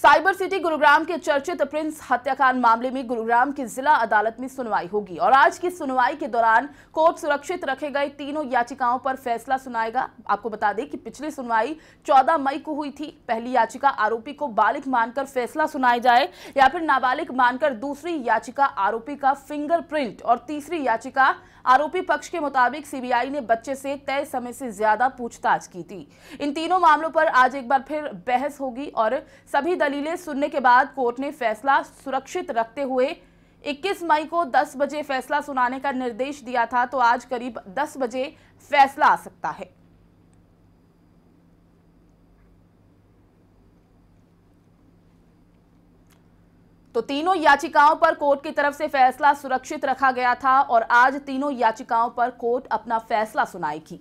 Cyber city Gurugram के चर्चित Prince हत्याकांड मामले में गुरुग्राम की जिला अदालत में सुनवाई होगी और आज की सुनवाई के दौरान कोर्ट सुरक्षित रखे गए तीनों याचिकाओं पर फैसला सुनाएगा। आपको बता दें कि पिछली सुनवाई 14 मई को हुई थी। पहली याचिका आरोपी को बालिक मानकर फैसला सुनाया जाए या फिर नाबालिग मानकर दूसरी याचिका आरोपी का फिंगरप्रिंट और तीसरी याचिका आरोपी पक्ष के मुताबिक सीबीआई ने बच्चे से तय समय से ज़्यादा पूछताछ की थी। इन तीनों मामलों पर आज एक बार फिर बहस होगी और सभी दलीलें सुनने के बाद कोर्ट ने फैसला सुरक्षित रखते हुए 21 मई को 10 बजे फैसला सुनाने का निर्देश दिया था तो आज करीब 10 बजे फैसला आ सकता है। तो तीनों याचिकाओं पर कोर्ट की तरफ़ से फैसला सुरक्षित रखा गया था और आज तीनों याचिकाओं पर कोर्ट अपना फैसला सुनाएगी।